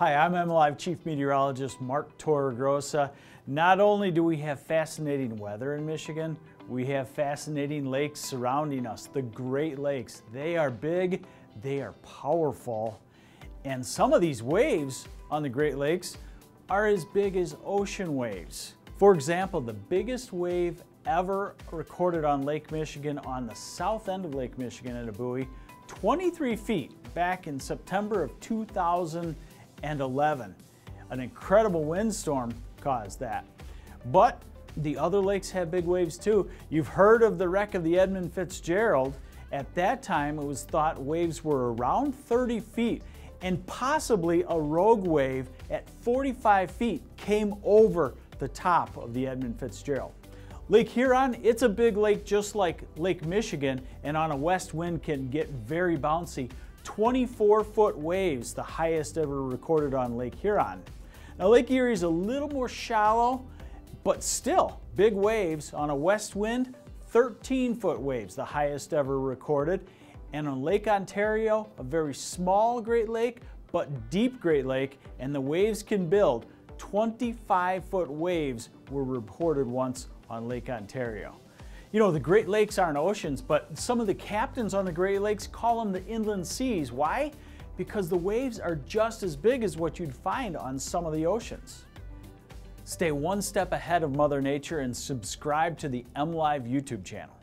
Hi, I'm MLive Chief Meteorologist Mark Torregrossa. Not only do we have fascinating weather in Michigan, we have fascinating lakes surrounding us, the Great Lakes. They are big, they are powerful, and some of these waves on the Great Lakes are as big as ocean waves. For example, the biggest wave ever recorded on Lake Michigan on the south end of Lake Michigan at a buoy, 23 feet back in September of 2011. An incredible windstorm caused that. But the other lakes have big waves too. You've heard of the wreck of the Edmund Fitzgerald. At that time, it was thought waves were around 30 feet and possibly a rogue wave at 45 feet came over the top of the Edmund Fitzgerald. Lake Huron, it's a big lake just like Lake Michigan and on a west wind can get very bouncy. 24 foot waves, the highest ever recorded on Lake Huron. Now Lake Erie is a little more shallow, but still big waves on a west wind, 13 foot waves, the highest ever recorded. And on Lake Ontario, a very small Great Lake, but deep Great Lake, and the waves can build. 25 foot waves were reported once on Lake Ontario. You know, the Great Lakes aren't oceans, but some of the captains on the Great Lakes call them the inland seas. Why? Because the waves are just as big as what you'd find on some of the oceans. Stay one step ahead of Mother Nature and subscribe to the MLive YouTube channel.